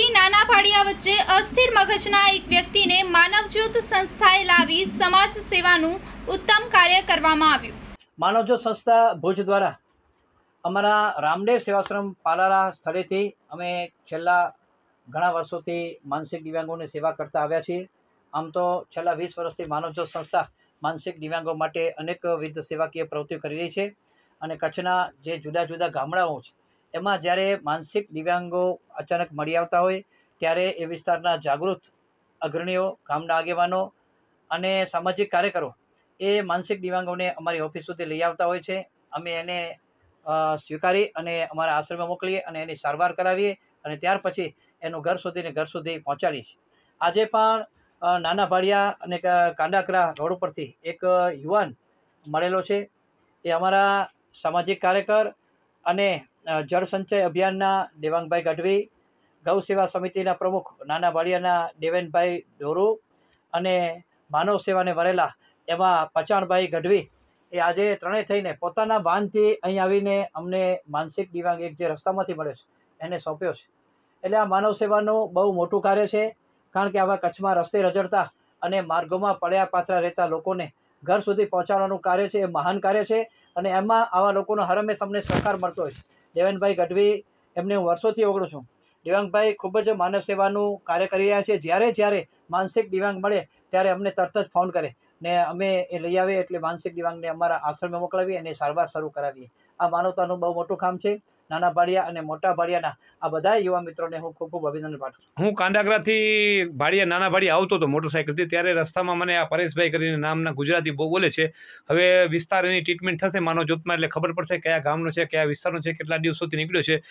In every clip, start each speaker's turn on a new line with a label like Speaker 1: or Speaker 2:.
Speaker 1: કાંડાግራથી નાના ભાડિયા વચ્ચે અસ્થિર મગજના એક વ્યક્તિને માનવજ્યોત સંસ્થાએ લાવી સમાજ સેવાનું ઉત્તમ કાર્ય કરવામાં આવ્યું.
Speaker 2: માનવજ્યોત સંસ્થા ભુજ દ્વારા અમારા રામદેવ સેવાશ્રમ પાલારા સ્થળેથી અમે છેલ્લા ઘણા વર્ષોથી માનસિક દિવ્યાંગોની સેવા કરતા આવ્યા છીએ. આમ તો છેલ્લા વીસ વર્ષથી માનવજ્યોત સંસ્થા માનસિક દિવ્યાંગો માટે અનેકવિધ સેવાકીય પ્રવૃત્તિઓ કરી રહી છે અને કચ્છના જે જુદા જુદા ગામડાઓ છે એમાં જ્યારે માનસિક દિવ્યાંગો અચાનક મળી આવતા હોય, ત્યારે એ વિસ્તારના જાગૃત અગ્રણીઓ, ગામના આગેવાનો અને સામાજિક કાર્યકરો એ માનસિક દિવ્યાંગોને અમારી ઓફિસ સુધી લઈ આવતા હોય છે. અમે એને સ્વીકારી અને અમારા આશ્રમમાં મોકલીએ અને એની સારવાર કરાવીએ અને ત્યાર પછી એનું ઘર સુધીને ઘર સુધી પહોંચાડીએ છીએ. આજે પણ નાના ભાડિયા અને કાંડાકરા રોડ ઉપરથી એક યુવાન મળેલો છે. એ અમારા સામાજિક કાર્યકર અને જળ સંચય અભિયાનના દેવાંગભાઈ ગઢવી, ગૌ સેવા સમિતિના પ્રમુખ નાના ભાડિયાના દેવેનભાઈ ડોરુ અને માનવ સેવાને વરેલા એમાં પચાણભાઈ ગઢવી એ આજે ત્રણેય થઈને પોતાના વાહનથી અહીં આવીને અમને માનસિક દિવ્યાંગ એક જે રસ્તામાંથી મળ્યો છે, એને સોંપ્યો છે. એટલે આ માનવ સેવાનું બહુ મોટું કાર્ય છે, કારણ કે આવા કચ્છમાં રસ્તે રજડતા અને માર્ગોમાં પડ્યા પાથરા રહેતા લોકોને ઘર સુધી પહોંચાડવાનું કાર્ય છે, એ મહાન કાર્ય છે અને એમાં આવા લોકોનો હરમેશ અમને સહકાર મળતો હોય છે. દેવેનભાઈ ગઢવી એમને હું વર્ષોથી ઓગળું છું. દિવ્યાંગભાઈ ખૂબ જ માનવ સેવાનું કાર્ય કરી રહ્યા છે. જ્યારે જ્યારે માનસિક દિવ્યાંગ મળે ત્યારે અમને તરત જ ફોન કરે ને અમે એ લઈ આવીએ એટલે માનસિક દિવ્યાંગને અમારા આશ્રમે મોકલાવીએ અને સારવાર શરૂ કરાવીએ. આ માનવતાનું બહુ મોટું કામ છે. નાના ભાડિયા અને મોટા ભાડિયાના આ બધા યુવા મિત્રોને હું ખૂબ ખૂબ અભિનંદન પાઠવું
Speaker 3: હું કાંડાગરાથી ભાડિયા, નાના ભાડિયા આવતો હતો મોટરસાઇકલથી ત્યારે રસ્તામાં મને આ પરેશભાઈ કરીને નામના ગુજરાતી બહુ બોલે છે. હવે વિસ્તાર એની ટ્રીટમેન્ટ થશે માનો જોતમાં એટલે ખબર પડશે કયા ગામનો છે, કયા વિસ્તારનો છે, કેટલા દિવસોથી નીકળ્યો છે.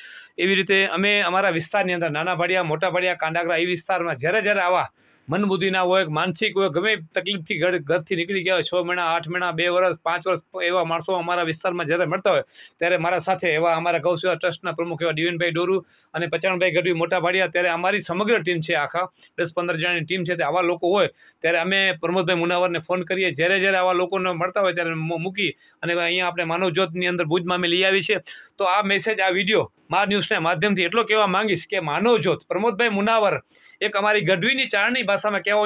Speaker 3: એવી રીતે અમે અમારા વિસ્તારની અંદર નાના ભાડિયા, મોટા ભાડિયા, કાંડાગરા એ વિસ્તારમાં જ્યારે જ્યારે આવા મનબુદ્ધિના હોય, માનસિક હોય, ગમે તકલીફથી ઘર ઘરથી નીકળી ગયા હોય, છ મહિના, આઠ મહિના, બે વર્ષ, પાંચ વર્ષ એવા માણસો અમારા વિસ્તારમાં જ્યારે મળતા હોય ત્યારે મારા સાથે એવા અમારા ગૌ સેવા ટ્રસ્ટના પ્રમુખ એવા દિવેનભાઈ ડોરુ અને પચાણભાઈ ગઢવી મોટા ભાડિયા, ત્યારે અમારી સમગ્ર ટીમ છે આખા, દસ પંદર જણાની ટીમ છે, તે આવા લોકો હોય, ત્યારે અમે પ્રમોદભાઈ મુનાવરને ફોન કરીએ. જ્યારે જ્યારે આવા લોકોને મળતા હોય, ત્યારે મૂકી અને અહીંયા આપણે માનવજ્યોતની અંદર ભુજમાં અમે લઈ આવી છે. તો આ મેસેજ આ વીડિયો માર ન્યૂઝના માધ્યમથી એટલો કહેવા માંગીશ કે માનવ જ્યોત પ્રમોદભાઈ મુનાવર, એક અમારી ગઢવીની ચારણી ભાષામાં કહેવા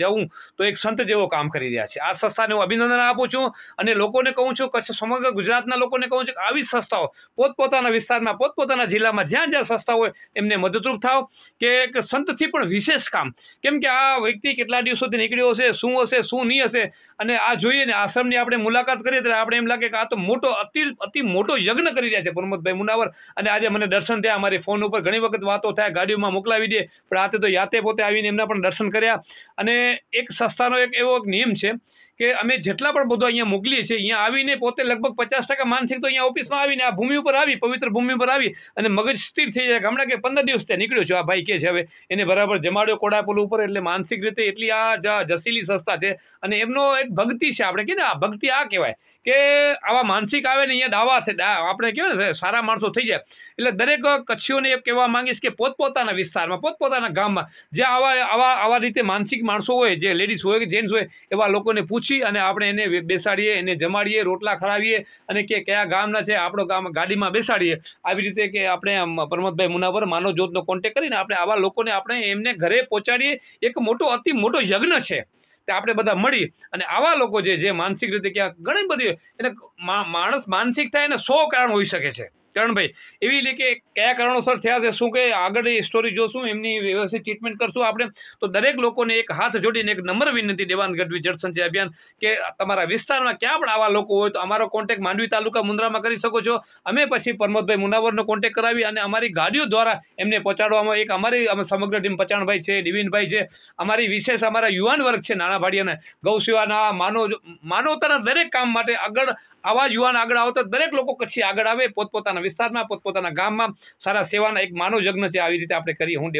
Speaker 3: જવું તો એક સંત જેવો કામ કરી રહ્યા છે. આ સંસ્થાને હું અભિનંદન આપું છું અને લોકોને કહું છું કચ્છ, સમગ્ર ગુજરાતના લોકોને કહું છું કે આવી સંસ્થાઓ પોતપોતાના વિસ્તારમાં, પોતપોતાના જિલ્લામાં જ્યાં જ્યાં સંસ્થાઓ હોય એમને મદદરૂપ થાવ કે એક સંતથી પણ વિશેષ કામ. કેમ કે આ વ્યક્તિ કેટલા દિવસોથી નીકળ્યો હશે, શું હશે, શું નહીં હશે અને આ જોઈએ ને, આશ્રમની આપણે મુલાકાત કરીએ ત્યારે આપણે એમ લાગે કે આ તો મોટો, અતિ અતિ મોટો યજ્ઞ કરી રહ્યા છે પ્રમોદભાઈ મુનાવર અને આજે મને દર્શન થયા. અમારી ફોન ઉપર ઘણી વખત વાતો થાય, ગાડીઓમાં મોકલાવી દે. પણ આ તો યાતે પોતે આવીને એમના પણ દર્શન કર્યા. અને એક સંસ્થાનો એક એવો એક નિયમ છે કે અમે જેટલા પણ બધો અહીંયા મોકલીએ છીએ, અહીંયા આવીને પોતે લગભગ પચાસ ટકા માનસિક તો અહીંયા ઓફિસમાં આવીને આ ભૂમિ ઉપર આવી, પવિત્ર ભૂમિ ઉપર આવી અને મગજ સ્થિર થઈ જાય. હમણાં કે પંદર દિવસ ત્યાં નીકળ્યો છું. આ ભાઈ કે છે હવે, એને બરાબર જમાડ્યો કોડાપોલ ઉપર એટલે માનસિક રીતે એટલી આ જસીલી સંસ્થા છે. અને એમનો એક ભક્તિ છે આપણે કહીએ ને, આ ભક્તિ આ કહેવાય કે આવા માનસિક આવે ને અહીંયા છે આપણે કહેવાય ને, સારા માણસો થઈ જાય. એટલે દરેક કચ્છીઓને એ કહેવા માંગીશ કે પોતપોતાના વિસ્તારમાં, પોતપોતાના ગામમાં, જે આવા આવા આવા રીતે માનસિક માણસો હોય, જે લેડીઝ હોય કે જેન્ટ્સ હોય, એવા લોકોને પૂછી અને આપણે એને બેસાડીએ, એને જમાડીએ, રોટલા ખરાવીએ અને કે કયા ગામના છે, આપણો ગામ ગાડીમાં બેસાડીએ. આવી રીતે કે આપણે આમ પ્રમોદભાઈ મુનાવર માનવ જ્યોતનો કોન્ટેક કરીને આપણે આવા લોકોને આપણે એમને ઘરે પહોંચાડીએ. એક મોટો, અતિ મોટો યજ્ઞ છે. તે આપણે બધા મળી અને આવા લોકો જે જે માનસિક રીતે ક્યાંક ઘણી બધી, એને મા- માણસ માનસિક થાય એને સો કારણ હોઈ શકે છે. કરણભાઈ એવી રીતે કે કયા કારણોસર થયા છે, શું કે આગળ એ સ્ટોરી જોશું, એમની વ્યવસ્થિત ટ્રીટમેન્ટ કરશું આપણે? તો દરેક લોકોને એક હાથ જોડીને એક નમ્ર વિનંતી દેવાન ગઢવી જળસંચય અભિયાન, કે તમારા વિસ્તારમાં ક્યાં પણ આવા લોકો હોય, તો અમારો કોન્ટેક માંડવી તાલુકા મુન્દ્રામાં કરી શકો છો. અમે પછી પ્રમોદભાઈ મુનાવરનો કોન્ટેક કરાવી અને અમારી ગાડીઓ દ્વારા એમને પહોંચાડવામાં એક અમારી, અમે સમગ્ર ટીમ પચાણભાઈ છે, દિવિનભાઈ છે, અમારી વિશેષ અમારા યુવાન વર્ગ છે નાના ભાડિયાના ગૌ સેવાના માનવ માનવતાના દરેક કામ માટે આગળ, આવા યુવાન આગળ આવતા દરેક લોકો કચ્છી આગળ આવે, પોતપોતાના વિસ્તારમાં પોતપોતાના ગામમાં સારા સેવાના એક માનવ યજ્ઞ છે. આવી રીતે આપણે કરીએ. હું